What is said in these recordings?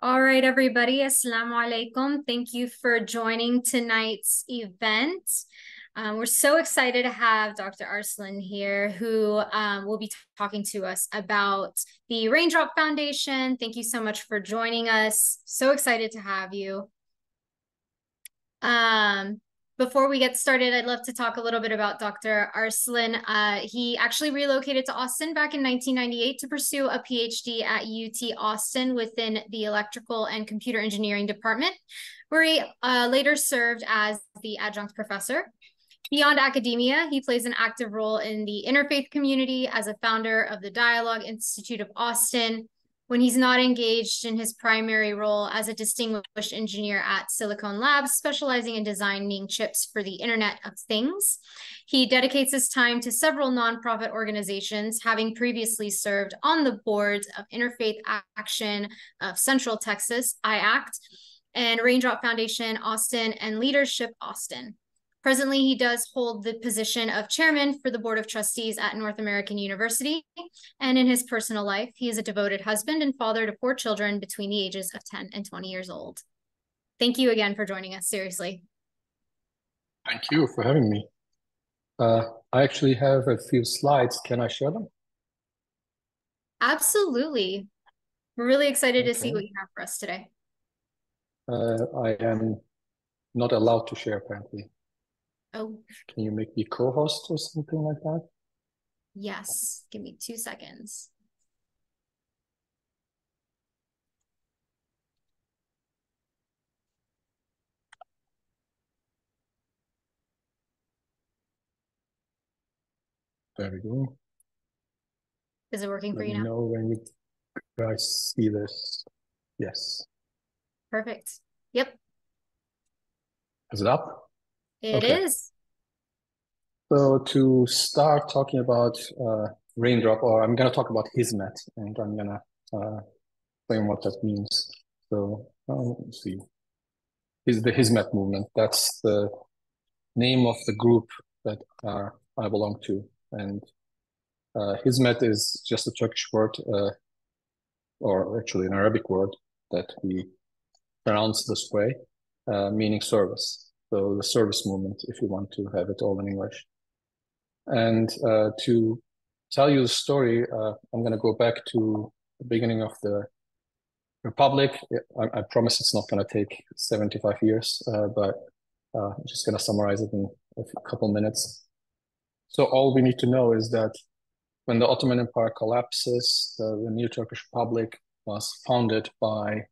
All right, everybody. Assalamu alaikum. Thank you for joining tonight's event. Um, we're so excited to have Dr. Arslan here, who um, will be talking to us about the Raindrop Foundation. Thank you so much for joining us. So excited to have you. Um, before we get started, I'd love to talk a little bit about Dr. Arslan. Uh, he actually relocated to Austin back in 1998 to pursue a PhD at UT Austin within the Electrical and Computer Engineering Department, where he uh, later served as the adjunct professor. Beyond academia, he plays an active role in the interfaith community as a founder of the Dialogue Institute of Austin, when he's not engaged in his primary role as a distinguished engineer at Silicon Labs, specializing in designing chips for the Internet of Things. He dedicates his time to several nonprofit organizations, having previously served on the boards of Interfaith Action of Central Texas, IACT, and Raindrop Foundation Austin and Leadership Austin. Presently, he does hold the position of chairman for the Board of Trustees at North American University. And in his personal life, he is a devoted husband and father to four children between the ages of 10 and 20 years old. Thank you again for joining us, seriously. Thank you for having me. Uh, I actually have a few slides. Can I share them? Absolutely. We're really excited okay. to see what you have for us today. Uh, I am not allowed to share, apparently. Oh. Can you make me co-host or something like that? Yes. Give me two seconds. There we go. Is it working Let for you now? know when you guys see this. Yes. Perfect. Yep. Is it up? It okay. is. So to start talking about uh, raindrop, or I'm going to talk about Hizmet, and I'm going to uh, explain what that means. So um, let's see. Is the Hizmet movement? That's the name of the group that uh, I belong to, and uh, Hizmet is just a Turkish word, uh, or actually an Arabic word that we pronounce this way, uh, meaning service. So the service movement, if you want to have it all in English. And uh, to tell you the story, uh, I'm going to go back to the beginning of the Republic. I, I promise it's not going to take 75 years, uh, but uh, I'm just going to summarize it in a couple minutes. So all we need to know is that when the Ottoman Empire collapses, the, the new Turkish Republic was founded by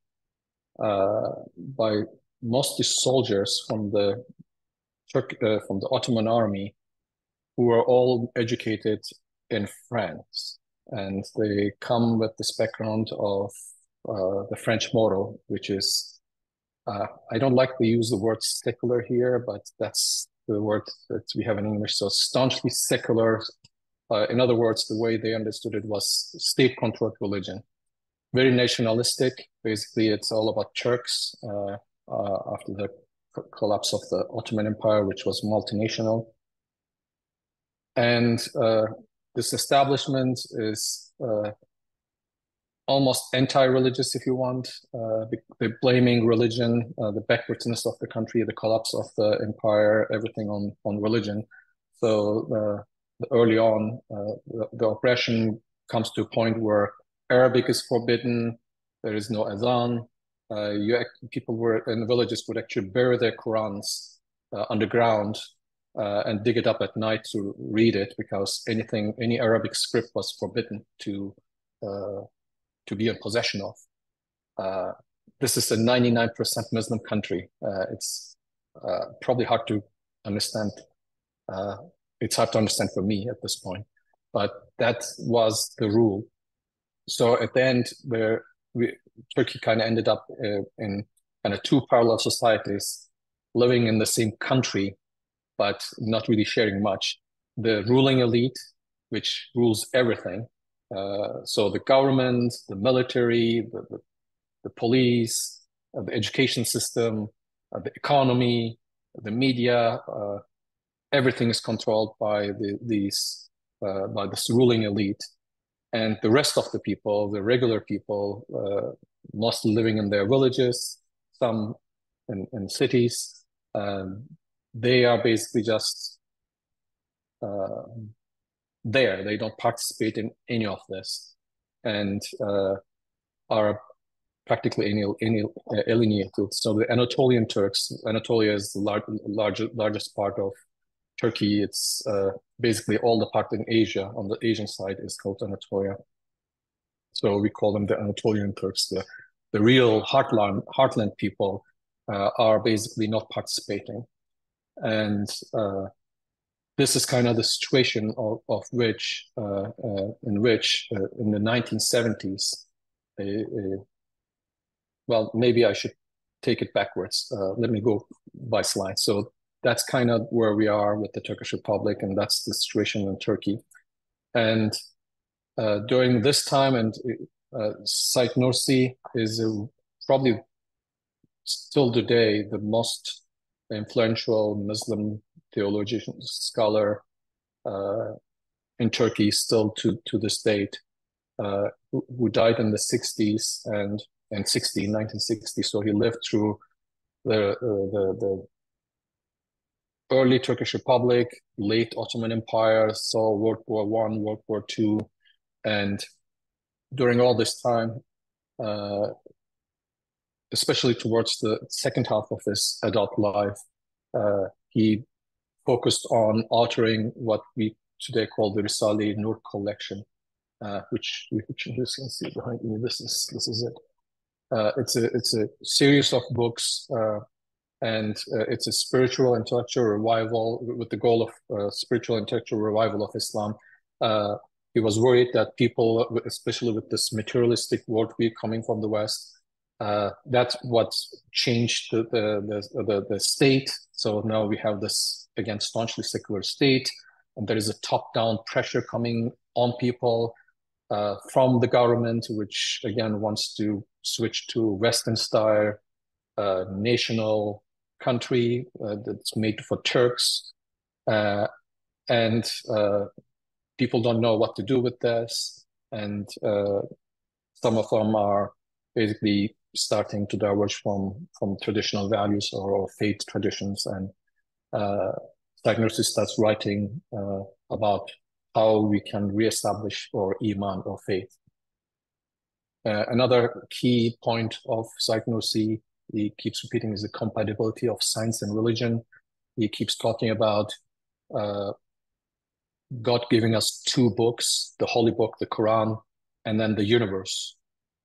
uh, by mostly soldiers from the Turk uh, from the Ottoman army who were all educated in France, and they come with this background of uh, the French model, which is uh, I don't like to use the word secular here, but that's the word that we have in English. So staunchly secular. Uh, in other words, the way they understood it was state-controlled religion, very nationalistic. Basically, it's all about Turks uh, after the collapse of the Ottoman Empire, which was multinational. And uh, this establishment is uh, almost anti-religious, if you want. Uh, they're blaming religion, uh, the backwardness of the country, the collapse of the empire, everything on on religion. So uh, early on, the, the, oppression comes to a point where Arabic is forbidden. There is no azan. You people were in the villages would actually bury their Qurans underground uh, and dig it up at night to read it because anything, any Arabic script was forbidden to uh, to be in possession of. Uh, this is a 99% Muslim country. Uh, it's uh, probably hard to understand. Uh, it's hard to understand for me at this point, but that was the rule. So at the end, where we, Turkey kind of ended up in kind of two parallel societies living in the same country but not really sharing much. The ruling elite, which rules everything. Uh, so the government, the military, the, the, the police, uh, the education system, uh, the economy, the media, uh, everything is controlled by the, these uh, by this ruling elite, and the rest of the people, the regular people, uh, mostly living in their villages, some in, in cities. Um, they are basically just uh, there. They don't participate in any of this and uh, are practically alienated. So the Anatolian Turks, Anatolia is the lar- larger, largest part of Turkey. It's uh, basically all the part in Asia on the Asian side is called Anatolia. So we call them the Anatolian Turks. The, the real heartland, heartland people uh, are basically not participating. And uh, this is kind of the situation of, of which, uh, uh, in which uh, in the 1970s, well, maybe I should take it backwards. let me go by slide. So that's kind of where we are with the Turkish Republic, and that's the situation in Turkey. And uh, during this time, and uh, Said Nursi is uh, probably still today the most influential Muslim theologian scholar uh, in Turkey, still to to this date, uh, who, who, died in the 60s and and 60 1960. So he lived through the uh, the the early Turkish Republic, late Ottoman Empire, saw World War One, World War Two, and during all this time, uh, especially towards the second half of his adult life, uh, he focused on altering what we today call the Risale Nur collection, uh, which which you can see behind me. This is this is it. Uh, it's a it's a series of books uh, and uh, it's a spiritual intellectual revival with the goal of uh, spiritual intellectual revival of Islam. Uh, he was worried that people, especially with this materialistic worldview coming from the West, uh, that's what changed the, the, the, the, state. So now we have this, again, staunchly secular state, and there is a top-down pressure coming on people uh, from the government, which, again, wants to switch to Western style, uh, national country uh, that's made for Turks, uh, and uh, people don't know what to do with this, and some of them are basically starting to diverge from from traditional values or, or faith traditions, and uh, starts writing uh, about how we can reestablish our iman or faith. Uh, another key point of Nursi he keeps repeating is the compatibility of science and religion. He keeps talking about uh, God giving us two books, the Holy Book, the Quran, and then the universe.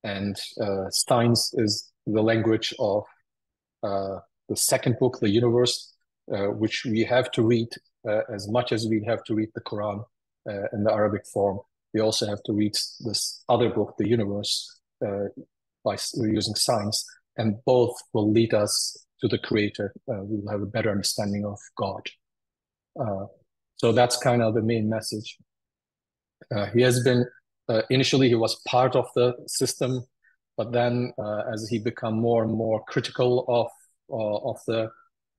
And uh, science is the language of uh, the second book, the universe, uh, which we have to read uh, as much as we have to read the Quran uh, in the Arabic form. We also have to read this other book, the universe, by using science and both will lead us to the creator. Uh, we will have a better understanding of God. Uh, so that's kind of the main message. Uh, he has been, uh, initially he was part of the system, but then uh, as he become more and more critical of, uh, of, the,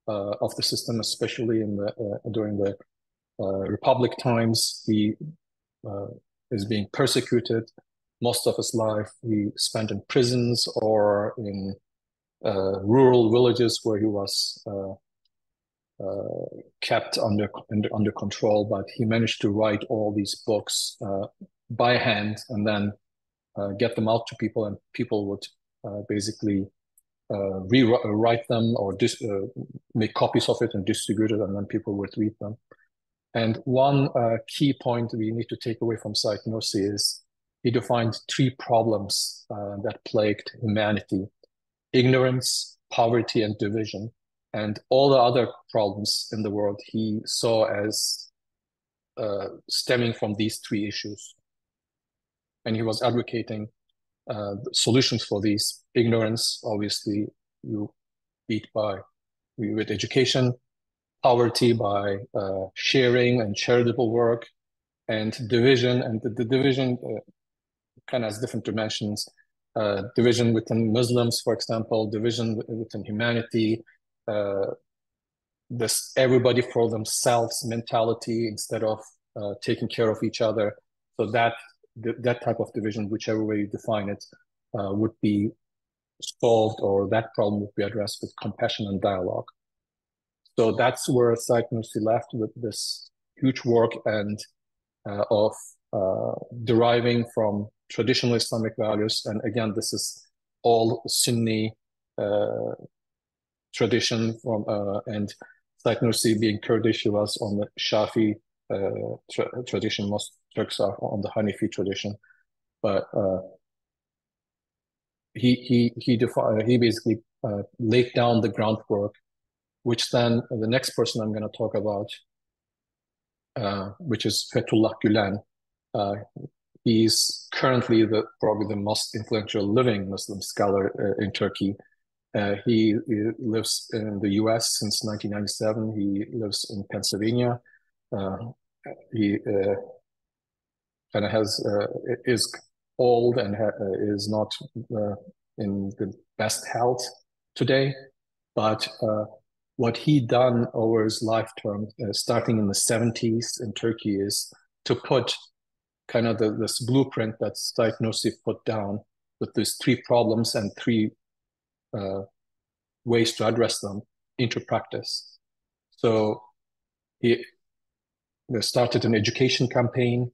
of the system, especially in the, during the Republic times, he is being persecuted most of his life he spent in prisons or in uh, rural villages where he was uh, uh, kept under, under, control. But he managed to write all these books uh, by hand and then uh, get them out to people, and people would uh, basically rewrite them or dis- make copies of it and distribute it, and then people would read them. And one key point we need to take away from Nursi is he defined three problems uh, that plagued humanity ignorance, poverty, and division. And all the other problems in the world he saw as uh, stemming from these three issues. And he was advocating uh, solutions for these. Ignorance, obviously, you beat by with education, poverty by uh, sharing and charitable work, and division. And the, the division uh, kind of has different dimensions. Uh, division within Muslims, for example, division within humanity, uh, this everybody for themselves mentality instead of uh, taking care of each other. So that th- that type of division, whichever way you define it, uh, would be solved or that problem would be addressed with compassion and dialogue. So that's where Said Nursi left with this huge work and uh, of uh, deriving from traditional Islamic values. And again, this is all Sunni uh, tradition from uh, and Said Nursi being Kurdish, he was on the Shafi uh, tra tradition. Most Turks are on the Hanafi tradition, but uh, he he he defi- he basically uh, laid down the groundwork, which then the next person I'm going to talk about, uh, which is Fethullah Gulen. Uh, he's currently the probably the most influential living Muslim scholar uh, in Turkey. Uh, he, he, lives in the U.S. since 1997. He lives in Pennsylvania. Uh, he kind of has is old and uh, is not uh, in the best health today. But uh, what he done over his lifetime, uh, starting in the 70s in Turkey, is to put kind of the, this blueprint that Said put down with these three problems and three uh, ways to address them into practice. So he started an education campaign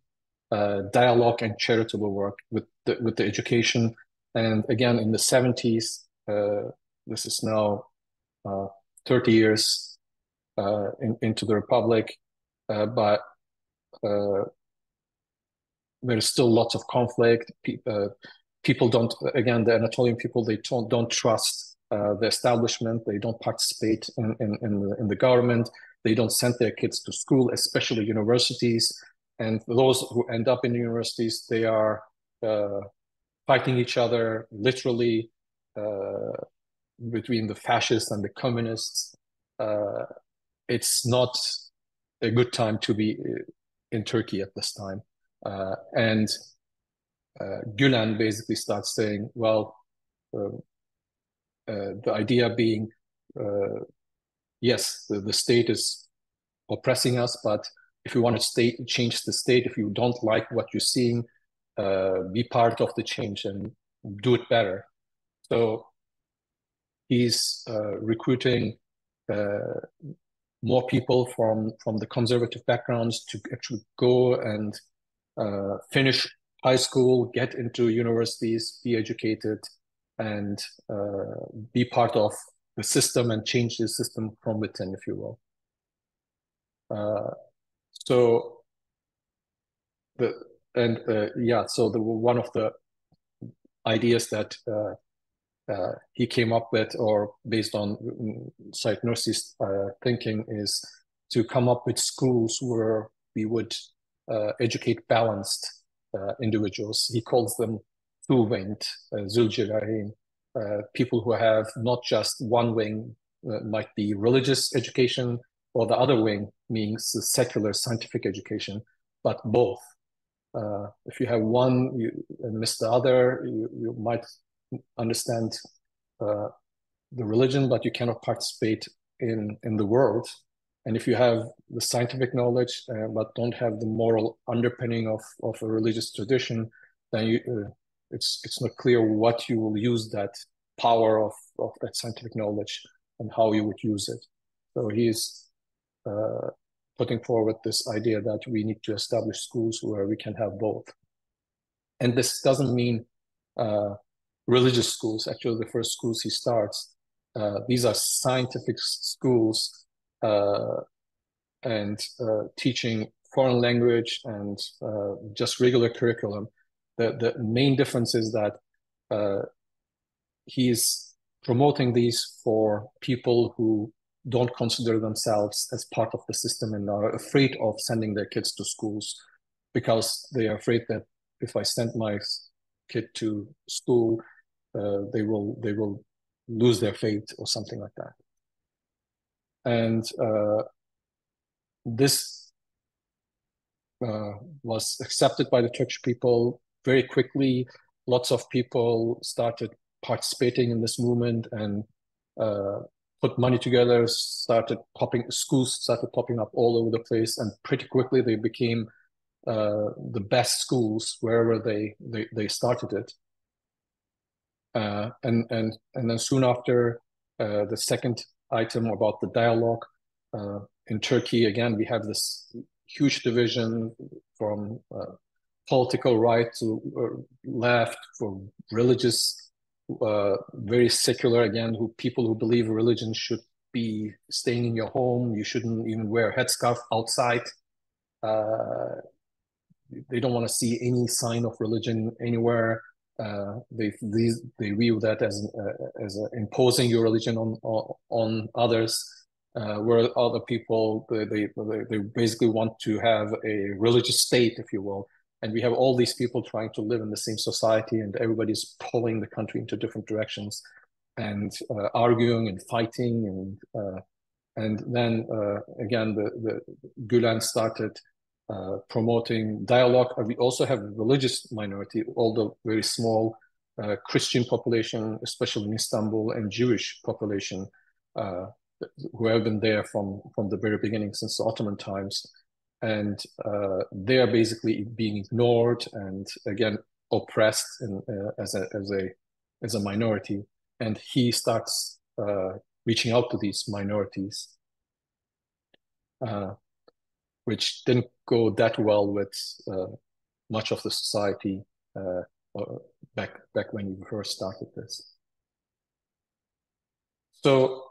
uh, dialogue and charitable work with the, with the education. And again, in the 70s, uh, this is now uh, 30 years uh, in, into the Republic, uh, but there's still lots of conflict. Pe people don't, again, the Anatolian people, they don't, don't trust the establishment. They don't participate in, in, in, the, in the government. They don't send their kids to school, especially universities and those who end up in universities they are uh, fighting each other literally uh, between the fascists and the communists uh, it's not a good time to be uh, in turkey at this time uh, and uh, Gulen basically starts saying well um, the idea being yes the, the state is oppressing us but if you want to change the state, if you don't like what you're seeing, uh, be part of the change and do it better. So he's uh, recruiting uh, more people from from the conservative backgrounds to actually go and uh, finish high school, get into universities, be educated, and uh, be part of the system and change the system from within, if you will. Uh, so the and uh, yeah, so the one of the ideas that uh, uh, he came up with, or based on mm, Said Nursi's thinking, is to come up with schools where we would educate balanced uh, individuals. He calls them two-winged uh, people who have not just one wing, might be religious education, or the other wing means secular scientific education, but both. Uh, if you have one you miss the other, you, you might understand uh, the religion, but you cannot participate in, in the world. And if you have the scientific knowledge, uh, but don't have the moral underpinning of, of a religious tradition, then you, uh, it's, it's not clear what you will use that power of, of that scientific knowledge and how you would use it. So he's uh, putting forward this idea that we need to establish schools where we can have both. And this doesn't mean uh, religious schools. Actually, the first schools he starts, uh, these are scientific schools and uh, teaching foreign language and uh, just regular curriculum. The, the main difference is that he's promoting these for people who don't consider themselves as part of the system and are afraid of sending their kids to schools because they are afraid that if I send my kid to school, uh, they will they will lose their faith or something like that. And uh, this uh, was accepted by the Turkish people very quickly. Lots of people started participating in this movement and uh, put money together, started popping, schools started popping up all over the place, and pretty quickly they became uh, the best schools wherever they, they, they started it. Uh, and and and then soon after, uh, the second item about the dialogue uh, in Turkey. Again, we have this huge division from uh, political right to uh, left, from religious, uh, very secular. Again, who people who believe religion should be staying in your home. You shouldn't even wear a headscarf outside. Uh, they don't want to see any sign of religion anywhere. Uh, they these, they view that as uh, as imposing your religion on on, others. Uh, where other people they, they they basically want to have a religious state, if you will, and we have all these people trying to live in the same society, and everybody's pulling the country into different directions, and uh, arguing and fighting, and uh, and then uh, again the the Gulen started uh, promoting dialogue. We also have a religious minority, although very small, uh, Christian population, especially in Istanbul, and Jewish population uh, who have been there from from the very beginning since the Ottoman times, and uh, they are basically being ignored and again oppressed in, uh, as a as a as a minority. And he starts reaching out to these minorities. Which didn't go that well with uh, much of the society uh, back back when you first started this. So,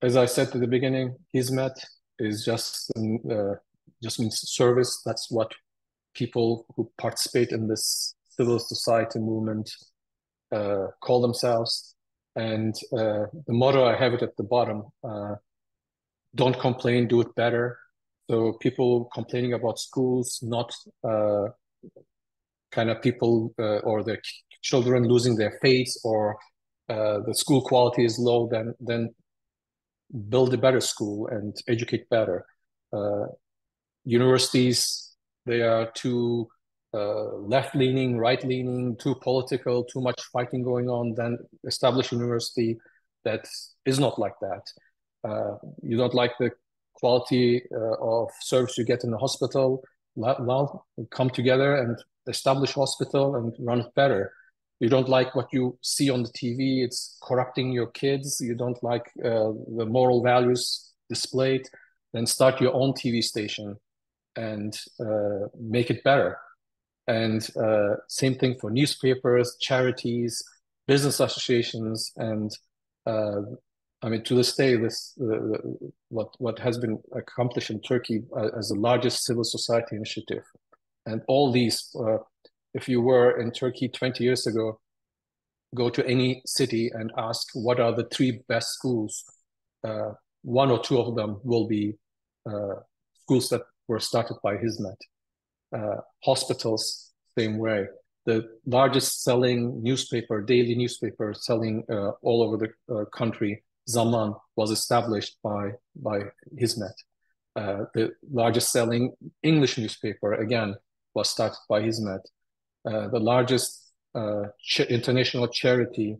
as I said at the beginning, Hizmet is just uh, just means service. That's what people who participate in this civil society movement uh, call themselves. And uh, the motto I have it at the bottom: uh, "Don't complain, do it better." So people complaining about schools, not uh, kind of people uh, or their children losing their faith or uh, the school quality is low, then then build a better school and educate better. Uh, universities, they are too uh, left-leaning, right-leaning, too political, too much fighting going on. Then establish a university that is not like that. Uh, you don't like the quality uh, of service you get in the hospital, come together and establish hospital and run it better. You don't like what you see on the TV; it's corrupting your kids. You don't like uh, the moral values displayed. Then start your own TV station and uh, make it better. And uh, same thing for newspapers, charities, business associations, and uh, I mean, to this day, this uh, what what has been accomplished in Turkey uh, as the largest civil society initiative, and all these, uh, if you were in Turkey 20 years ago, go to any city and ask what are the three best schools, uh, one or two of them will be uh, schools that were started by Hizmet. Uh, hospitals, same way. The largest selling newspaper, daily newspaper, selling all over the country Zaman was established by by Hizmet. Uh, the largest selling English newspaper again was started by Hizmet. Uh, the largest uh, ch international charity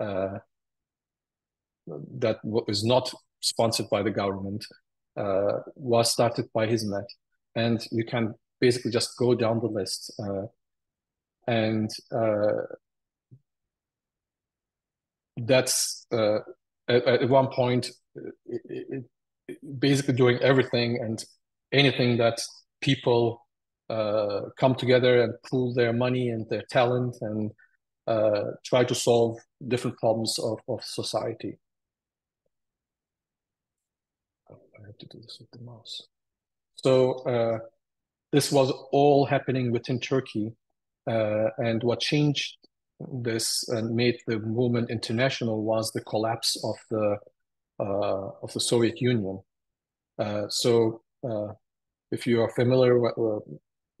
uh, that was not sponsored by the government uh, was started by Hizmet, and you can basically just go down the list uh, and that's at, at one point it, it, basically doing everything and anything that people uh, come together and pool their money and their talent and uh, try to solve different problems of, of society. I have to do this with the mouse. So uh, this was all happening within Turkey. Uh, and what changed this and made the movement international was the collapse of the uh, of the Soviet Union. Uh, so, uh, if you are familiar with, uh,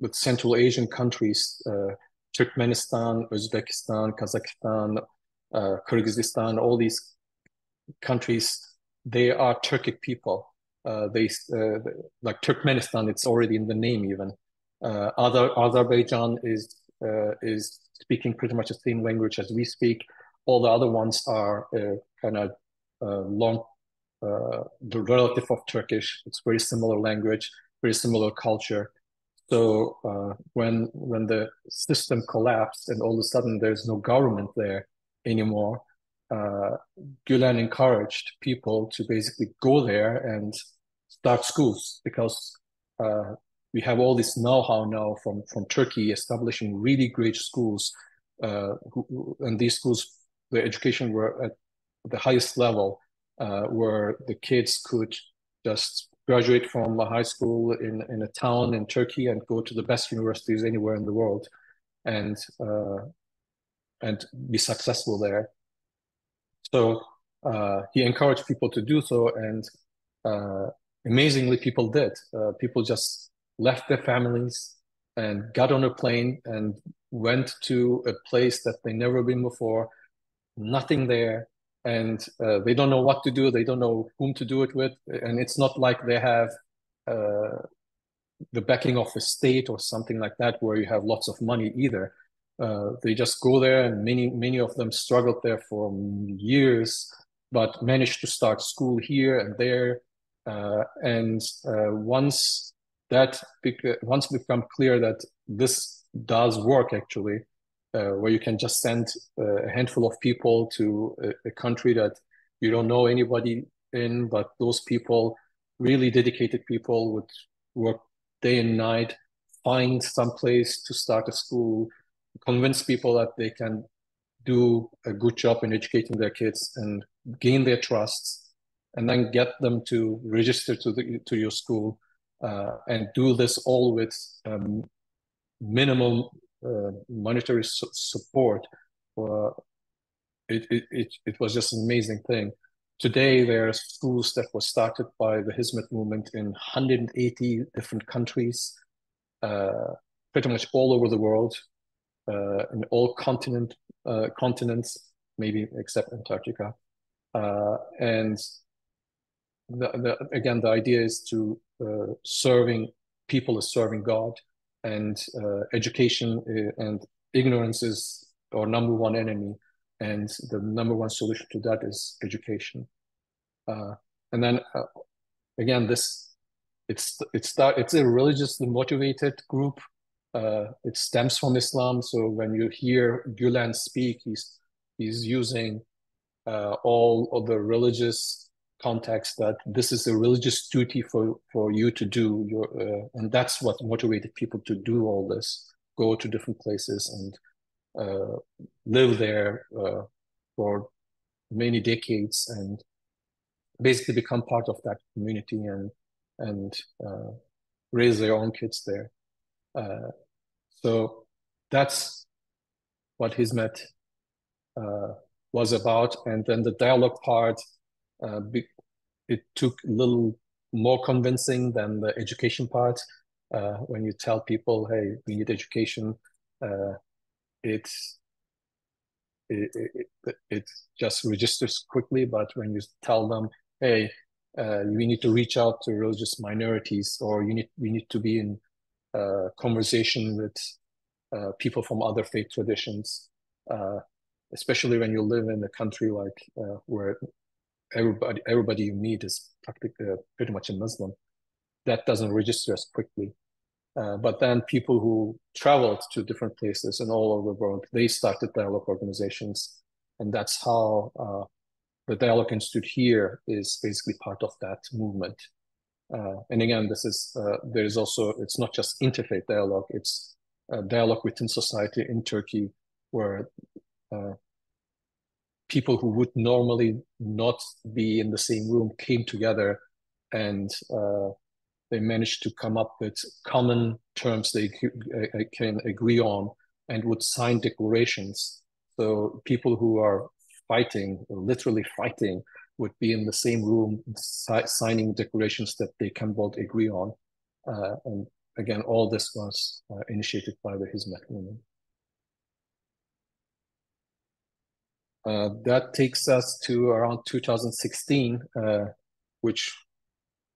with Central Asian countries, uh, Turkmenistan, Uzbekistan, Kazakhstan, uh, Kyrgyzstan, all these countries, they are Turkic people. they like Turkmenistan; it's already in the name. Even other Azerbaijan is is speaking pretty much the same language as we speak. All the other ones are uh, kind of uh, long, uh, the relative of Turkish. It's very similar language, very similar culture. So uh, when when the system collapsed and all of a sudden there's no government there, anymore, uh, Gulen encouraged people to basically go there and start schools because uh, we have all this know-how now from from Turkey establishing really great schools, uh, who, and these schools, the education were at the highest level, uh, where the kids could just graduate from a high school in in a town in Turkey and go to the best universities anywhere in the world, and uh, and be successful there. So uh, he encouraged people to do so, and uh, amazingly, people did. Uh, people just left their families and got on a plane and went to a place that they never been before. Nothing there, and uh, they don't know what to do. They don't know whom to do it with, and it's not like they have uh, the backing of a state or something like that, where you have lots of money either. Uh, they just go there, and many many of them struggled there for years, but managed to start school here and there. Uh, and uh, once that once become clear that this does work actually, uh, where you can just send uh, a handful of people to a, a country that you don't know anybody in, but those people, really dedicated people, would work day and night, find some place to start a school convince people that they can do a good job in educating their kids and gain their trust and then get them to register to the to your school uh, and do this all with um, minimal uh, monetary su- support uh, it, it, it, it was just an amazing thing today there are schools that were started by the hizmet movement in 180 different countries uh, pretty much all over the world uh, in all continent uh, continents, maybe except Antarctica. Uh, and the, the, again, the idea is to Uh, serving people is serving God, and uh, education uh, and ignorance is our number one enemy, and the number one solution to that is education. and then again, this it's it's that it's a religiously motivated group uh, it stems from Islam. So when you hear Gulen speak, he's he's using uh, all of the religious context that this is a religious duty for for you to do. Your uh, and that's what motivated people to do all this, go to different places and uh, live there uh, for many decades and basically become part of that community and and uh, raise their own kids there. Uh, so that's what Hizmet uh, was about. And then the dialogue part, uh, it took a little more convincing than the education part. Uh, when you tell people, hey, we need education, uh, it, it, it, it, just registers quickly. But when you tell them, hey, uh, we need to reach out to religious minorities, or you need we need to be in uh, conversation with uh, people from other faith traditions, uh, especially when you live in a country like uh, where everybody everybody you meet is practically uh, pretty much a Muslim. That doesn't register as quickly. Uh, but then people who traveled to different places and all over the world, they started dialogue organizations, and that's how the Dialogue Institute here is basically part of that movement. Uh, and again, this is uh, there is also it's not just interfaith dialogue; it's a dialogue within society in Turkey, where uh, people who would normally not be in the same room came together, and uh, they managed to come up with common terms they uh, can agree on, and would sign declarations. So people who are fighting, literally fighting, would be in the same room si signing declarations that they can both agree on. Uh, and again, all this was uh, initiated by the Hizmet movement. Uh, that takes us to around 2016, uh, which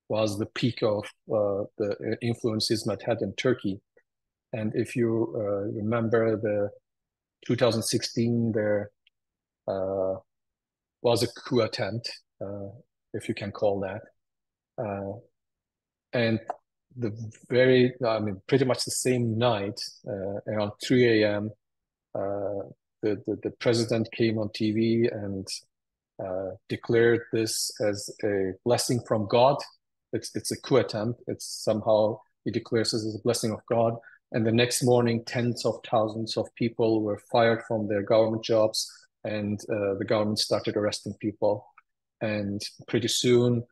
was the peak of uh, the influence Hizmet had in Turkey. And if you uh, remember the 2016, there was a coup attempt, uh, if you can call that. Uh, and the very, I mean, pretty much the same night, uh, around 3 a.m., uh, the, the, the president came on TV and uh, declared this as a blessing from God. It's it's a coup attempt. It's somehow he declares this as a blessing of God. And the next morning, tens of thousands of people were fired from their government jobs, and uh, the government started arresting people. And pretty soon,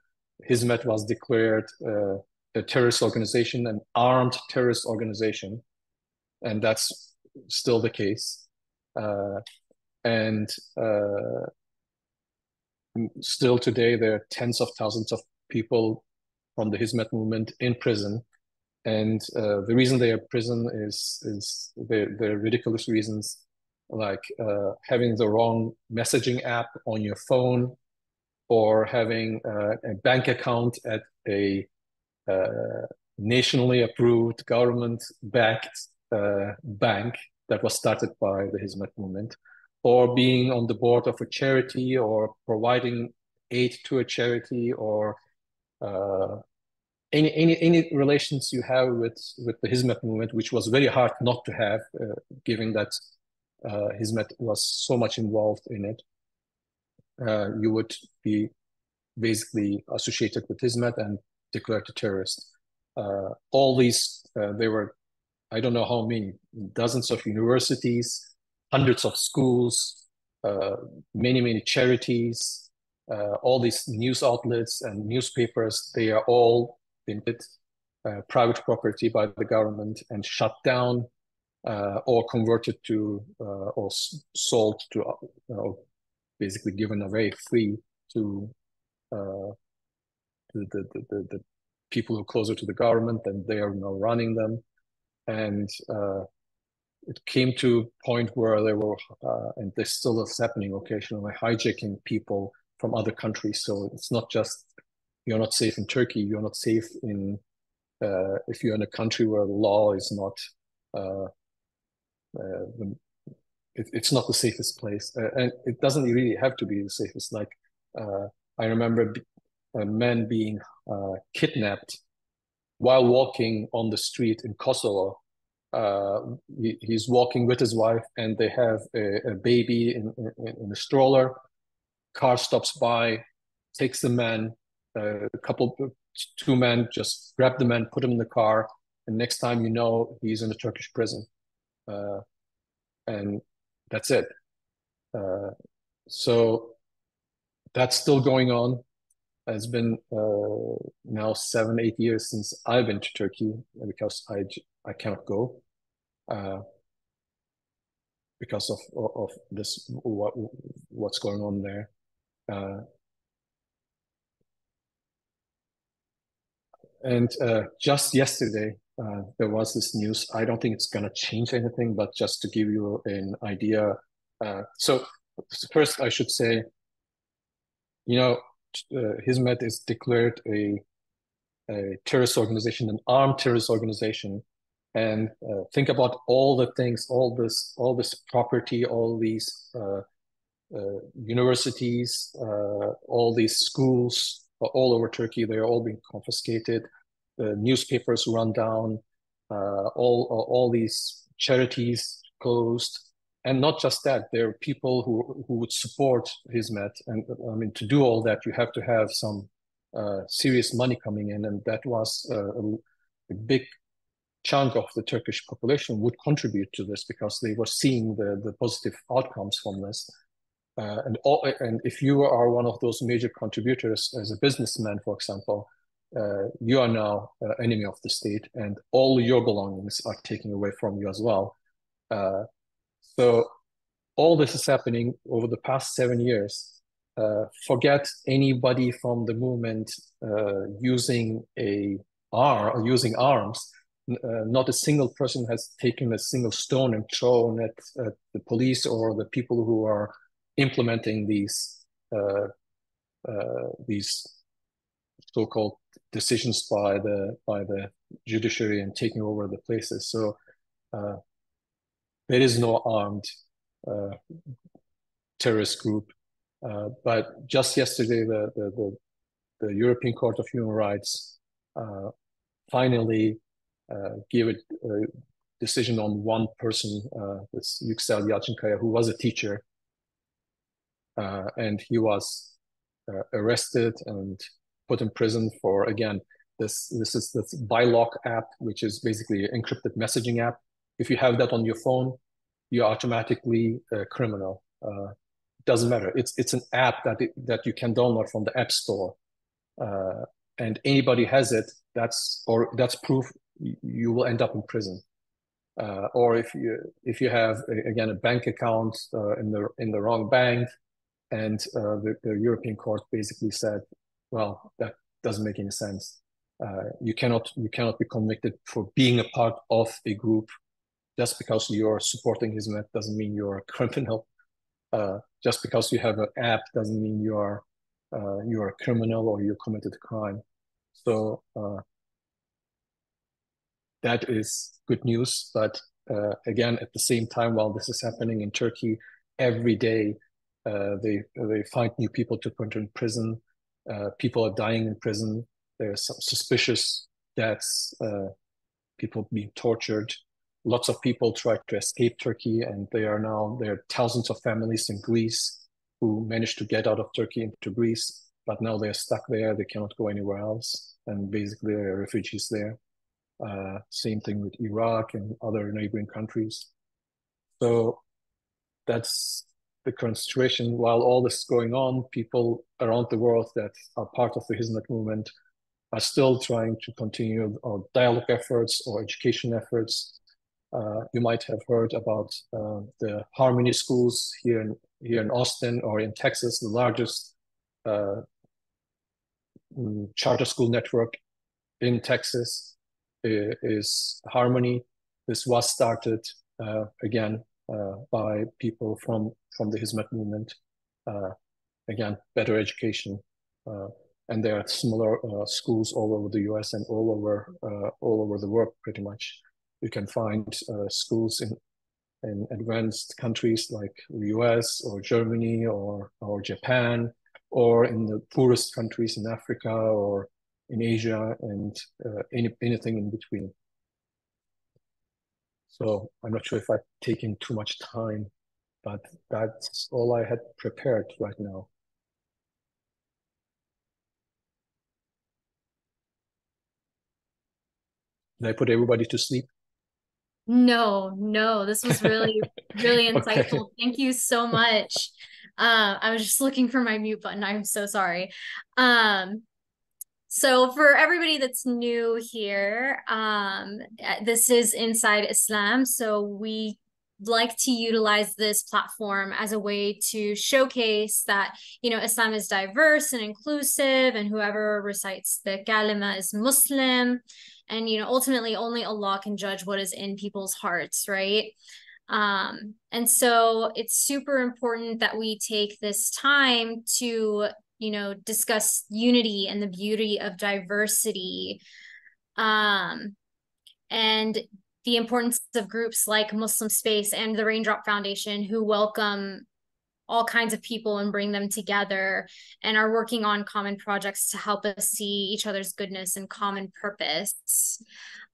Hizmet was declared uh, a terrorist organization, an armed terrorist organization, and that's still the case. Uh, and uh, still today, there are tens of thousands of people from the Hizmet movement in prison. And uh, the reason they are prison is is they're, they're ridiculous reasons, like uh, having the wrong messaging app on your phone, or having uh, a bank account at a uh, nationally approved, government-backed uh, bank that was started by the Hizmet movement, or being on the board of a charity, or providing aid to a charity, or uh, any any any relations you have with with the Hizmet movement, which was very hard not to have, uh, given that uh, Hizmet was so much involved in it. Uh, you would be basically associated with Hizmet and declared a terrorist. Uh, all these, uh, there were, I don't know how many, dozens of universities, hundreds of schools, uh, many many charities, all these news outlets and newspapers. They are all invented uh, private property by the government and shut down uh, or converted to uh, or sold to uh, basically given away free to uh, the, the, the, the, people who are closer to the government and they are now running them and uh, it came to a point where they were and this still is happening occasionally hijacking people from other countries so it's not just you're not safe in Turkey. You're not safe in uh, if you're in a country where the law is not. Uh, uh, it, it's not the safest place, uh, and it doesn't really have to be the safest. Like uh, I remember a man being uh, kidnapped while walking on the street in Kosovo. He, he's walking with his wife, and they have a, a baby in, in, in a stroller. Car stops by, takes the man, a couple, two men just grab the man, put him in the car, and next time you know he's in a Turkish prison, uh, and that's it. Uh, so that's still going on. It's been uh, now seven, eight years since I've been to Turkey because I I cannot go uh, because of of this what what's going on there. Uh, And uh, just yesterday, uh, there was this news. I don't think it's going to change anything, but just to give you an idea. Uh, so, first, I should say, you know, uh, Hizmet is declared a, a terrorist organization, an armed terrorist organization. And uh, think about all the things, all this, all this property, all these uh, uh, universities, all these schools, all over Turkey. They are all being confiscated. The newspapers run down. Uh, all all these charities closed, and not just that. There are people who who would support Hizmet, and I mean to do all that, you have to have some uh, serious money coming in, and that was uh, a, big chunk of the Turkish population would contribute to this because they were seeing the, the positive outcomes from this. Uh, and all, and if you are one of those major contributors as a businessman, for example, uh, you are now uh, enemy of the state, and all your belongings are taken away from you as well. Uh, so all this is happening over the past seven years. Uh, forget anybody from the movement uh, using a R or using arms. not a single person has taken a single stone and thrown at, at the police or the people who are implementing these uh, uh, these so-called decisions by the by the judiciary and taking over the places. So uh, there is no armed uh, terrorist group. Uh, but just yesterday, the, the, the the European Court of Human Rights uh, finally gave it decision on one person, uh, this Yüksel Yalçınkaya, who was a teacher, uh, and he was uh, arrested and put in prison for again this this is this Bylock app, which is basically an encrypted messaging app. If you have that on your phone, you're automatically a criminal. Uh, doesn't matter. It's it's an app that it, that you can download from the App Store, uh, and anybody has it. That's or that's proof you will end up in prison. Uh, or if you if you have again a bank account uh, in the in the wrong bank, and uh, the, the European Court basically said, well, that doesn't make any sense. Uh, you cannot you cannot be convicted for being a part of a group just because you're supporting Hizmet doesn't mean you're a criminal. Uh, just because you have an app doesn't mean you are uh, you are a criminal or you committed a crime. So uh, that is good news. But uh, again, at the same time, while this is happening in Turkey, every day uh, they they find new people to put in prison. Uh, people are dying in prison. There are some suspicious deaths. people being tortured lots of people tried to escape Turkey, and they are now there are thousands of families in Greece who managed to get out of Turkey into Greece, but now they're stuck there. They cannot go anywhere else, and basically they're refugees there. Uh, same thing with Iraq and other neighboring countries. So that's the current situation. While all this is going on, people around the world that are part of the Hizmet movement are still trying to continue our dialogue efforts or education efforts uh, you might have heard about uh, the Harmony schools here in here in Austin or in Texas, the largest uh, mm, charter school network in Texas is Harmony. This was started uh, again uh, by people from from the Hizmet movement. Uh, again, better education, and there are similar schools all over the U.S. and all over all over the world, pretty much you can find uh, schools in in advanced countries like the US or Germany or or Japan or in the poorest countries in Africa or in Asia and uh, any, anything in between. So I'm not sure if I've taken too much time, but that's all I had prepared right now. Did I put everybody to sleep? No, no, this was really, really insightful. Okay. Thank you so much. Uh, I was just looking for my mute button. I'm so sorry. Um, so for everybody that's new here, um, this is Inside Islam. So we like to utilize this platform as a way to showcase that you know Islam is diverse and inclusive, and whoever recites the kalima is Muslim and you know ultimately only allah can judge what is in people's hearts right? Um and so it's super important that we take this time to you know discuss unity and the beauty of diversity. Um and the importance of groups like muslim space and the raindrop foundation who welcome all kinds of people and bring them together and are working on common projects to help us see each other's goodness and common purpose.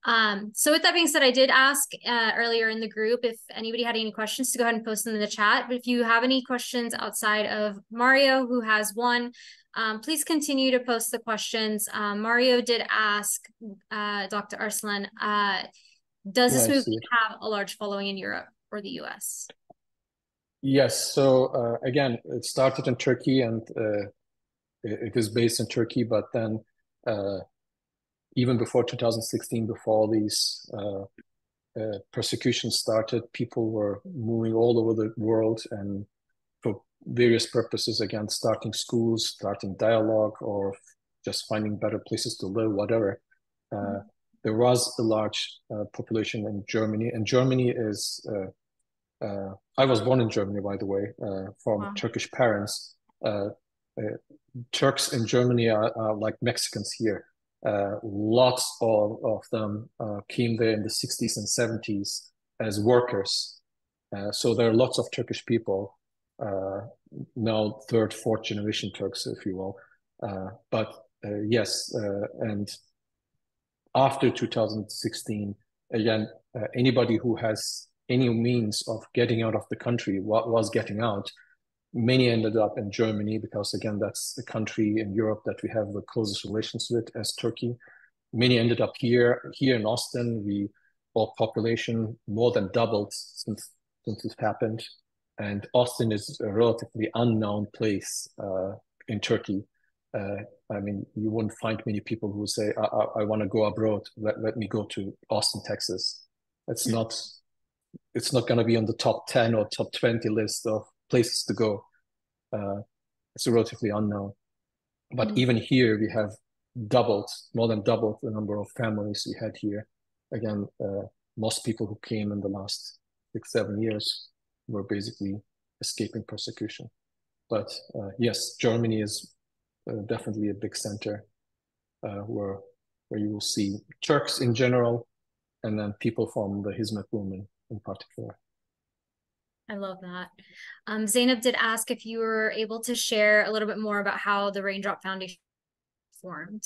Um, so with that being said, I did ask uh, earlier in the group if anybody had any questions to go ahead and post them in the chat. But if you have any questions outside of Mario, who has one, um, please continue to post the questions. Um, Mario did ask uh, Dr. Arslan, uh, does this movement have a large following in Europe or the US? Yes. So uh, again, it started in Turkey and uh, it is based in Turkey, but then uh, even before 2016, before all these uh, uh, persecutions started, people were moving all over the world and for various purposes, again, starting schools, starting dialogue, or just finding better places to live, whatever. Mm-hmm. There was a large population in Germany, and Germany is uh, I was born in Germany, by the way, uh, from wow. Turkish parents. Uh, uh, Turks in Germany are, are, like Mexicans here. Uh, lots of, of them uh, came there in the 60s and 70s as workers. so there are lots of Turkish people, now third, fourth generation Turks, if you will. but yes, and after 2016, again, uh, anybody who has any means of getting out of the country what was getting out. Many ended up in germany because again that's the country in europe that we have the closest relations with as turkey. Many ended up here here in austin. We our population more than doubled since since happened. And austin is a relatively unknown place uh, in turkey. Uh, I mean, you wouldn't find many people who say, I, I, I want to go abroad. Let, let me go to Austin, Texas. It's not, it's not going to be on the top 10 or top 20 list of places to go. Uh, it's relatively unknown. But mm-hmm. even here, we have doubled, more than doubled the number of families we had here. Again, uh, most people who came in the last six, seven years were basically escaping persecution. But uh, yes, Germany is uh, definitely a big center uh, where where you will see Turks in general, and then people from the Hizmet movement in particular. I love that. Um, Zainab did ask if you were able to share a little bit more about how the Raindrop Foundation formed.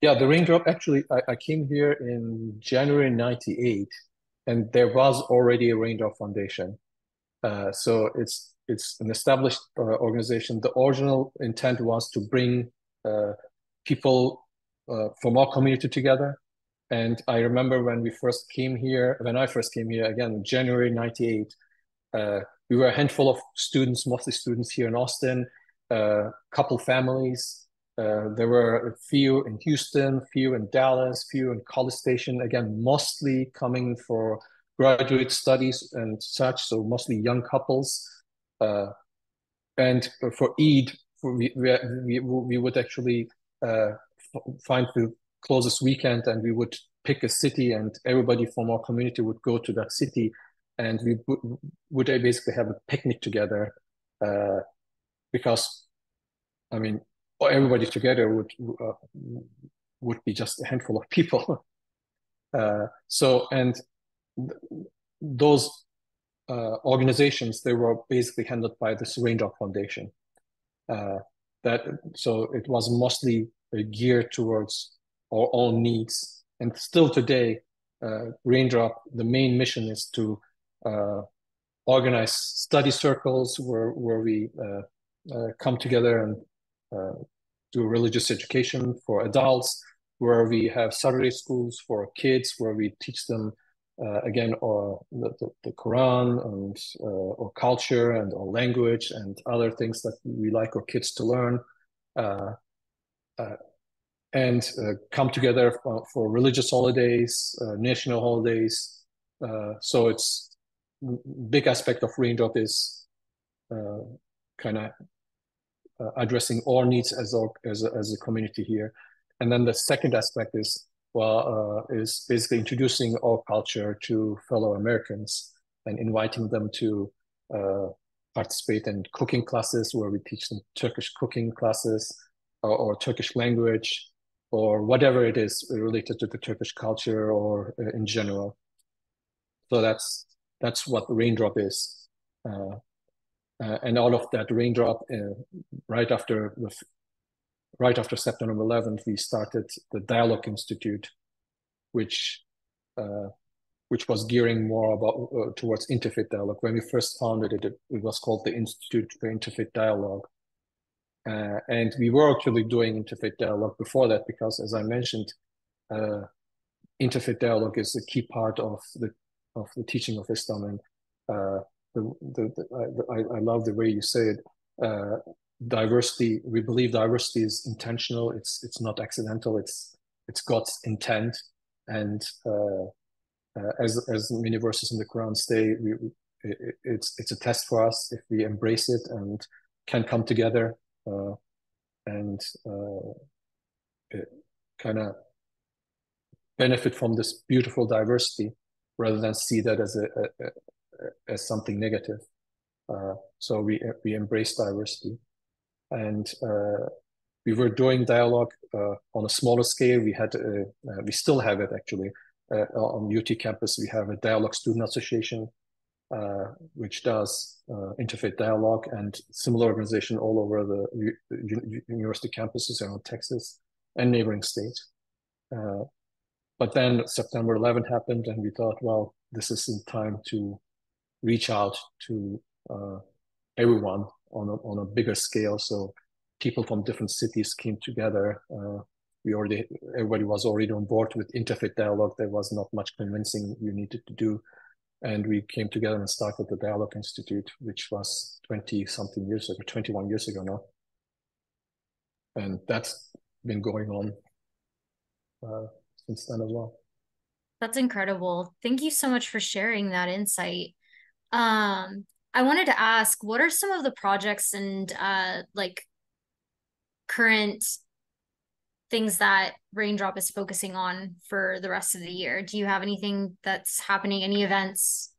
Yeah, the Raindrop actually, I, I came here in January 98, and there was already a Raindrop Foundation. Uh, so it's it's an established uh, organization. The original intent was to bring uh, people uh, from our community together. And I remember when we first came here, when I first came here, again, January 98, uh, we were a handful of students, mostly students here in Austin, a uh, couple families. Uh, there were a few in Houston, few in Dallas, few in College Station, again, mostly coming for graduate studies and such, so mostly young couples. Uh, and for Eid, for we, we, we would actually uh, find the closest weekend and we would pick a city and everybody from our community would go to that city and we would, basically have a picnic together uh, because I mean everybody together would uh, would be just a handful of people. uh, so and th those uh, organizations they were basically handled by the Raindrop Foundation. Uh, that so it was mostly geared towards our own needs, and still today, uh, Raindrop the main mission is to uh, organize study circles where where we uh, uh, come together and do religious education for adults, where we have Saturday schools for kids, where we teach them uh, again, or the, the, the, Quran and uh, or culture and or language and other things that we like our kids to learn, uh, uh and uh, come together for, for religious holidays, uh, national holidays. so it's big aspect of Raindrop is kind of addressing all needs as our, as a, as a community here, and then the second aspect is well, uh, is basically introducing our culture to fellow Americans and inviting them to uh, participate in cooking classes where we teach them Turkish cooking classes or, or, Turkish language or whatever it is related to the Turkish culture or uh, in general. So that's that's what the Raindrop is. Uh, uh, and all of that Raindrop, uh, right after the right after September 11th, we started the Dialogue Institute, which uh, which was gearing more about uh, towards interfaith dialogue. When we first founded it, it, it was called the Institute for Interfaith Dialogue. Uh, and we were actually doing interfaith dialogue before that because, as I mentioned, uh, interfaith dialogue is a key part of the of the teaching of Islam. And uh, the, the, the I, I, love the way you say it. Uh, diversity we believe diversity is intentional. It's it's not accidental. It's it's god's intent. And uh, uh, as as many verses in the quran say we, it, it's it's a test for us if we embrace it and can come together uh, and uh, kind of benefit from this beautiful diversity rather than see that as a, a, a as something negative uh, so we we embrace diversity and uh, we were doing dialogue on a smaller scale. We had, we still have it actually on UT campus. We have a dialogue student association, which does interfaith dialogue and similar organization all over the university campuses around Texas and neighboring states. but then September 11 happened, and we thought, well, this is in time to reach out to uh, everyone on a, on a bigger scale. So people from different cities came together. Uh, we already everybody was already on board with interfaith dialogue. There was not much convincing you needed to do, and we came together and started the Dialogue Institute, which was twenty something years ago, twenty one years ago now, and that's been going on uh, since then as well. That's incredible. Thank you so much for sharing that insight. Um, I wanted to ask, what are some of the projects and uh, like current things that Raindrop is focusing on for the rest of the year? Do you have anything that's happening, any events?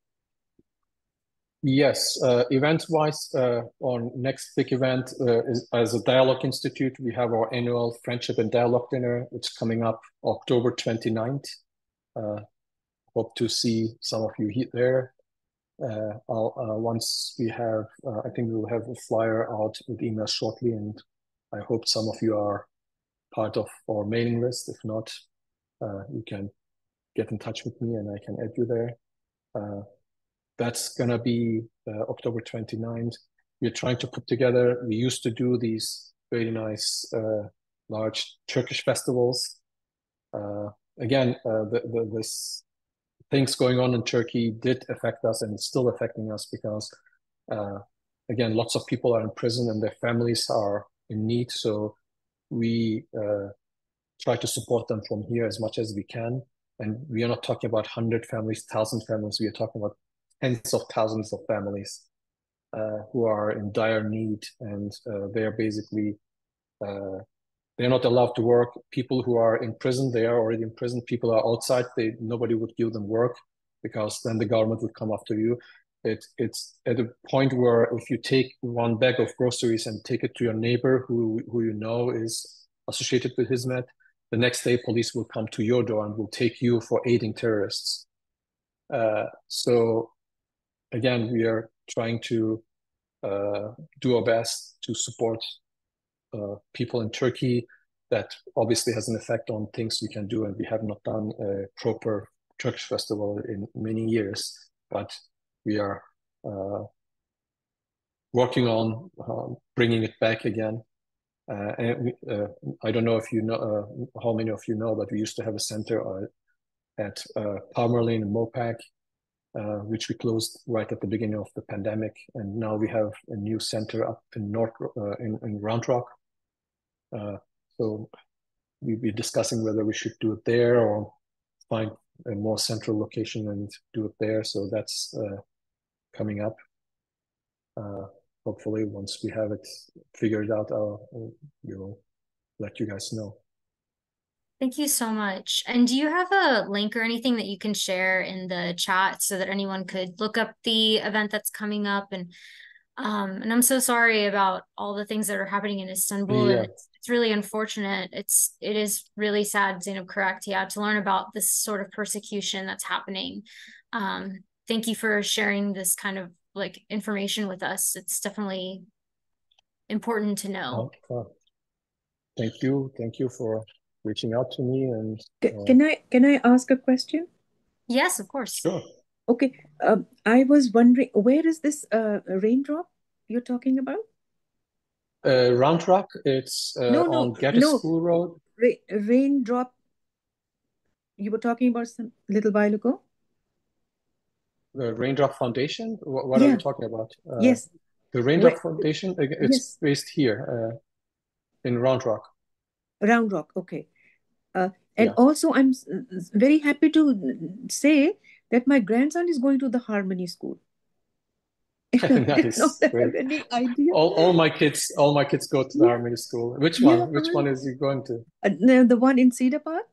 Yes, uh, event-wise, uh, our next big event uh, is as a Dialogue Institute. We have our annual Friendship and Dialogue Dinner, which is coming up October 29th. Uh, hope to see some of you here there. Uh, uh, once we have, I think we will have a flyer out with email shortly, and I hope some of you are part of our mailing list. If not, you can get in touch with me and I can add you there. that's gonna be October 29th. We're trying to put together. We used to do these very nice large Turkish festivals. Uh, again, uh, the, the, this things going on in Turkey did affect us and it's still affecting us because, uh, again, lots of people are in prison and their families are in need. So we uh, try to support them from here as much as we can. And we are not talking about 100 families, 1,000 families. We are talking about tens of thousands of families uh, who are in dire need. And uh, they are basically uh, they're not allowed to work. People who are in prison, they are already in prison. People are outside. They nobody would give them work because then the government would come after you. It, it's at a point where if you take one bag of groceries and take it to your neighbor who who you know is associated with Hizmet, the next day police will come to your door and will take you for aiding terrorists. Uh, so again, we are trying to uh, do our best to support uh, people in Turkey that obviously has an effect on things we can do. And we have not done a proper Turkish festival in many years, but we are uh, working on uh, bringing it back again. Uh, and we, uh, I don't know if you know uh, how many of you know, but we used to have a center at uh, Palmer Lane in Mopac, which we closed right at the beginning of the pandemic, and now we have a new center up in North in, in Round Rock, uh, so we'll be discussing whether we should do it there or find a more central location and do it there. So that's uh, coming up. Uh, hopefully, once we have it figured out, I'll, we'll let you guys know. Thank you so much. And do you have a link or anything that you can share in the chat so that anyone could look up the event that's coming up and um, and I'm so sorry about all the things that are happening in Istanbul. Yeah. It's, it's, really unfortunate. It's it is really sad, Zainab, correct? Yeah, to learn about this sort of persecution that's happening. Um, thank you for sharing this kind of like information with us. It's definitely important to know. Oh, thank you. Thank you for reaching out to me and uh, can I can I ask a question? Yes, of course. Sure. Okay, uh, I was wondering, where is this uh, raindrop you're talking about? Uh, Round Rock, it's uh, no, no, on Gattis no. School Road. Ra- raindrop, you were talking about some little while ago? The Raindrop Foundation? What, what yeah. are you talking about? Uh, yes. The Raindrop Where, Foundation, it's yes. based here uh, in Round Rock. Round Rock, okay. Uh, and yeah. also, I'm very happy to say that my grandson is going to the Harmony School. nice. any idea. All, all my kids, all my kids go to the yeah. Harmony School. Which one? Yeah, Which one is he going to? Uh, the, the one in Cedar Park.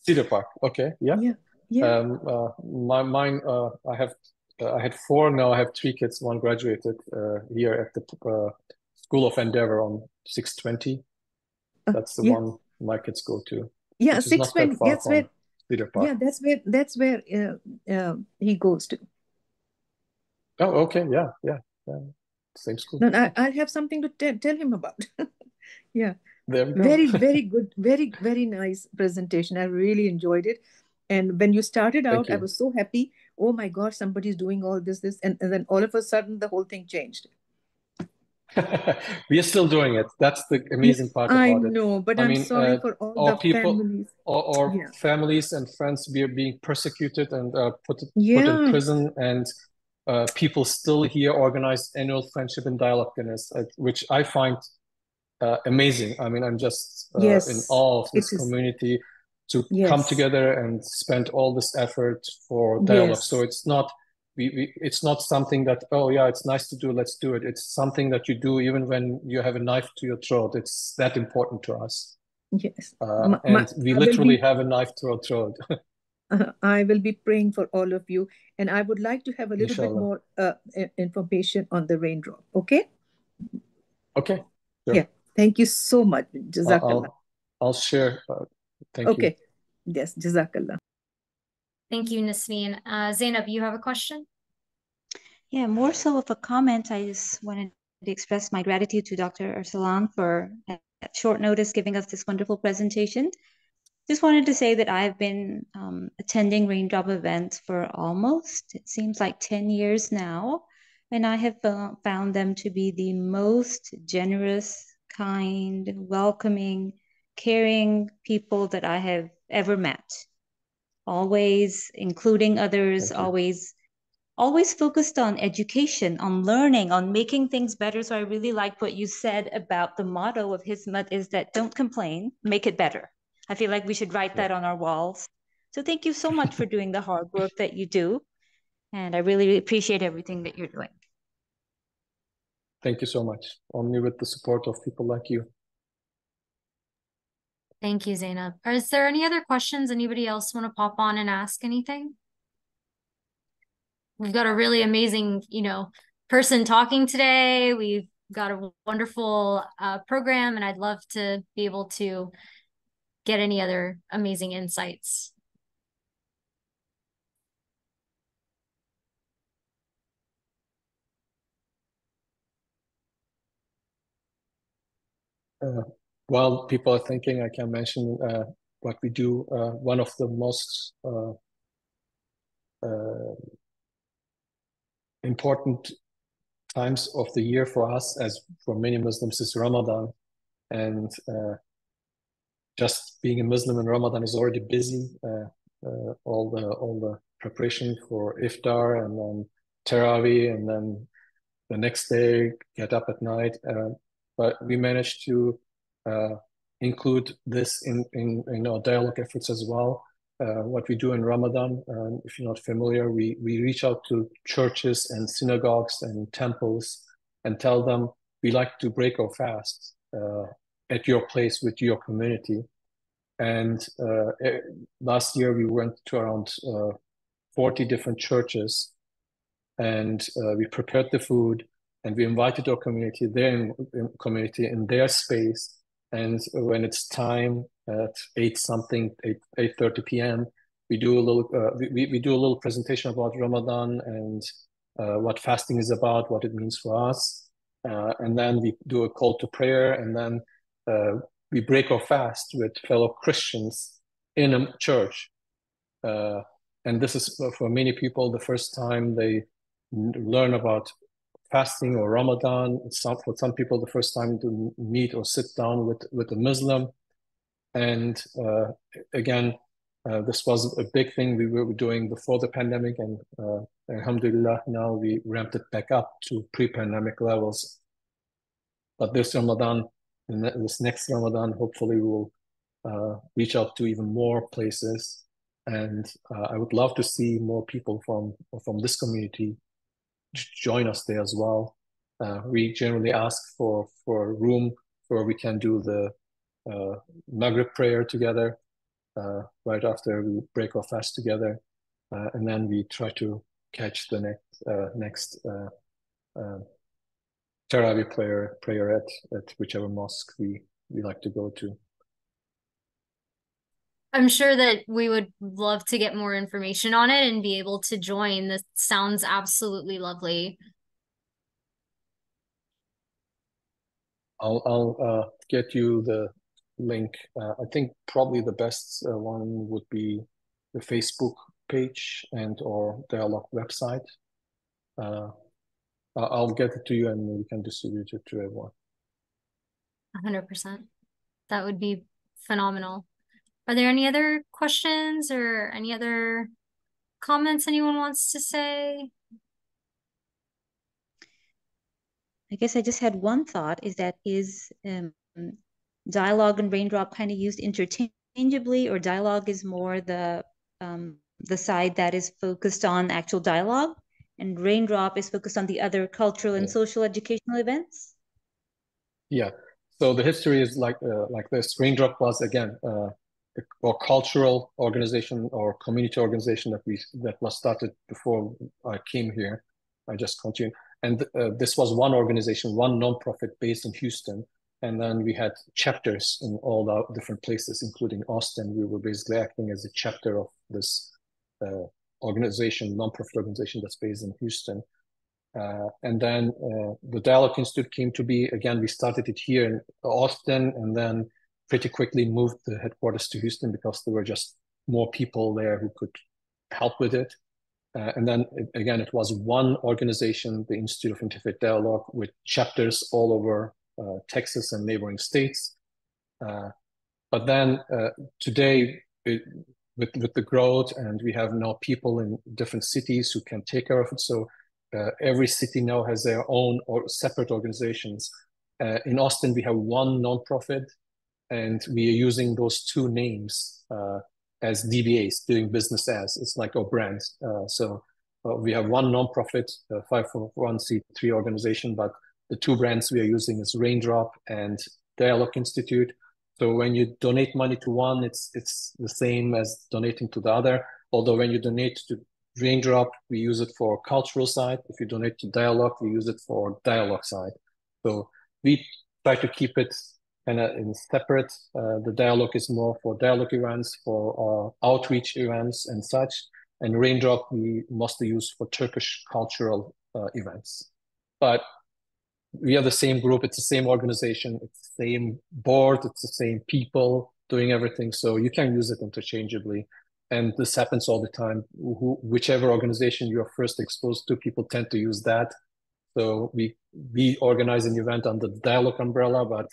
Cedar Park. Okay. Yeah. Yeah. Yeah. Um, uh, my mine. Uh, I have. Uh, I had four. Now I have three kids. One graduated uh, here at the uh, School of Endeavor on six twenty. Uh, That's the yeah. one my kids go to. Yeah, six twenty. That's where Cedar Park. Yeah, that's where that's where uh, uh, he goes to. Oh, okay, yeah, yeah, yeah. same school. Then I, I'll have something to tell him about. yeah. very, very good, very, very nice presentation. I really enjoyed it. And when you started out, you. I was so happy. Oh my God, somebody's doing all this, this. And, and then all of a sudden, the whole thing changed. we are still doing it. That's the amazing part about I it. know, but I am mean, sorry uh, for all the people, families. Or, or yeah. families and friends we are being persecuted and uh, put, yeah. put in prison and uh, people still here organize annual friendship and dialogue dinners, uh, which I find uh, amazing. I mean, I'm just uh, yes, in awe of this community to yes. come together and spend all this effort for dialogue. Yes. So it's not we, we it's not something that oh yeah it's nice to do let's do it. It's something that you do even when you have a knife to your throat. It's that important to us. Yes, uh, my, and my, we literally be... have a knife to our throat. Uh, I will be praying for all of you. And I would like to have a little Inshallah. bit more uh, information on the raindrop. Okay? Okay. Sure. Yeah. Thank you so much. Jazakallah. I'll, I'll share. Thank okay. you. Yes. Jazakallah. Thank you, Nasreen. Uh, Zainab, you have a question? Yeah, more so of a comment. I just wanted to express my gratitude to Dr. Arsalan for at short notice giving us this wonderful presentation. Just wanted to say that I've been um, attending Raindrop events for almost, it seems like 10 years now, and I have uh, found them to be the most generous, kind, welcoming, caring people that I have ever met. Always including others, always always focused on education, on learning, on making things better. So I really like what you said about the motto of Hizmet is that don't complain, make it better. I feel like we should write that on our walls. So thank you so much for doing the hard work that you do. And I really appreciate everything that you're doing. Thank you so much. Only with the support of people like you. Thank you, Zainab. Is there any other questions? Anybody else want to pop on and ask anything? We've got a really amazing, you know, person talking today. We've got a wonderful uh, program, and I'd love to be able to get any other amazing insights. Uh, while people are thinking, I can mention uh, what we do. Uh, one of the most uh, uh, important times of the year for us, as for many Muslims, is Ramadan. And just being a Muslim in Ramadan is already busy. All the all the preparation for iftar and then Tarawih and then the next day get up at night. Uh, but we managed to include this in, in in our dialogue efforts as well. Uh, what we do in Ramadan, um, if you're not familiar, we we reach out to churches and synagogues and temples and tell them we like to break our fast. Uh, at your place with your community. And uh, last year we went to around uh, 40 different churches and uh, we prepared the food and we invited our community, their community in their space. And when it's time at eight something, eight eight thirty p.m., we do a little uh, we, we do a little presentation about Ramadan and uh, what fasting is about, what it means for us, uh, and then we do a call to prayer, and then uh, we break our fast with fellow Christians in a church. Uh, and this is for many people the first time they learn about fasting or Ramadan. Not for some people the first time to meet or sit down with, with a Muslim. And uh, again, uh, this was a big thing we were doing before the pandemic, and uh, Alhamdulillah, now we ramped it back up to pre pandemic levels. But this Ramadan, this next Ramadan, hopefully we will uh, reach out to even more places. And uh, I would love to see more people from from this community join us there as well. Uh, we generally ask for for a room where we can do the uh, Maghrib prayer together uh, right after we break our fast together, uh, and then we try to catch the next next Tarawih prayer prayer at, at whichever mosque we, we like to go to. I'm sure that we would love to get more information on it and be able to join. This sounds absolutely lovely. I'll I'll uh, get you the link. Uh, I think probably the best uh, one would be the Facebook page and or dialogue website. Uh, I'll get it to you and we can distribute it to everyone. 100%. That would be phenomenal. Are there any other questions or any other comments anyone wants to say? I guess I just had one thought is that is um, dialogue and raindrop kind of used interchangeably or dialogue is more the um, the side that is focused on actual dialogue and raindrop is focused on the other cultural and social educational events? Yeah. So the history is like uh, like this. Raindrop was again uh, a cultural organization or community organization that we that was started before i came here. I just continued and uh, this was one organization one nonprofit based in houston. And then we had chapters in all the different places including austin. We were basically acting as a chapter of this uh, organization, nonprofit organization that's based in Houston. Uh, and then uh, the Dialogue Institute came to be. Again, we started it here in Austin, and then pretty quickly moved the headquarters to Houston because there were just more people there who could help with it. Uh, and then again, it was one organization, the Institute of Interfaith Dialogue, with chapters all over uh, Texas and neighboring states. Uh, but then uh, today, it, with with the growth, and we have now people in different cities who can take care of it. So uh, every city now has their own or separate organizations. Uh, in Austin, we have one nonprofit, and we are using those two names uh, as DBAs, doing business as. It's like our brand. Uh, so uh, we have one nonprofit, uh, 501c3 organization, but the two brands we are using is Raindrop and Dialogue Institute so when you donate money to one, it's it's the same as donating to the other. Although when you donate to Raindrop, we use it for cultural side. If you donate to Dialogue, we use it for dialogue side. So we try to keep it kind of in separate. Uh, the dialogue is more for dialogue events, for uh, outreach events and such. And Raindrop we mostly use for Turkish cultural uh, events. But we are the same group it's the same organization it's the same board it's the same people doing everything so you can use it interchangeably and this happens all the time Who, whichever organization you're first exposed to people tend to use that so we we organize an event under the dialogue umbrella but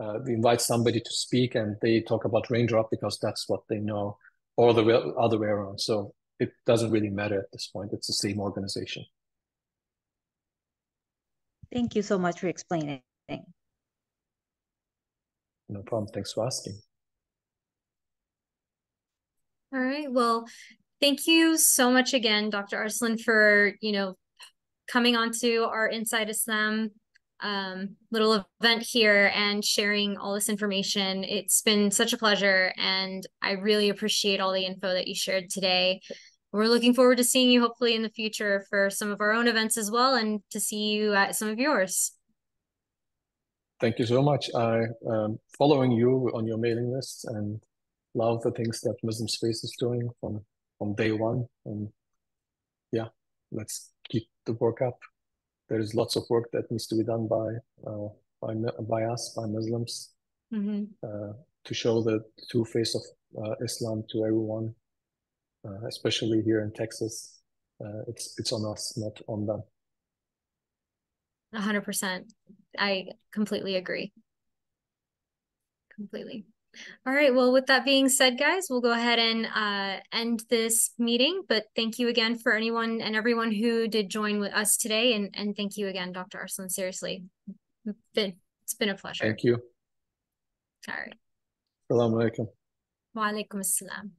uh, we invite somebody to speak and they talk about raindrop because that's what they know or the other way around so it doesn't really matter at this point it's the same organization Thank you so much for explaining. No problem. Thanks for asking. All right. Well, thank you so much again, Dr. Arslan, for, you know, coming onto our Inside Islam um, little event here and sharing all this information. It's been such a pleasure, and I really appreciate all the info that you shared today we're looking forward to seeing you hopefully in the future for some of our own events as well and to see you at some of yours. Thank you so much. I am following you on your mailing list and love the things that Muslim Space is doing from from day one. And yeah, let's keep the work up. There is lots of work that needs to be done by uh, by by us by Muslims mm -hmm. uh, to show the true face of uh, Islam to everyone uh, especially here in Texas. Uh, it's it's on us, not on them. A hundred percent. I completely agree. Completely. All right. Well, with that being said, guys, we'll go ahead and uh, end this meeting. But thank you again for anyone and everyone who did join with us today. And, and thank you again, Dr. Arslan. Seriously, it's been, it's been a pleasure. Thank you. All right. Assalamu alaikum. Wa alaikum assalam.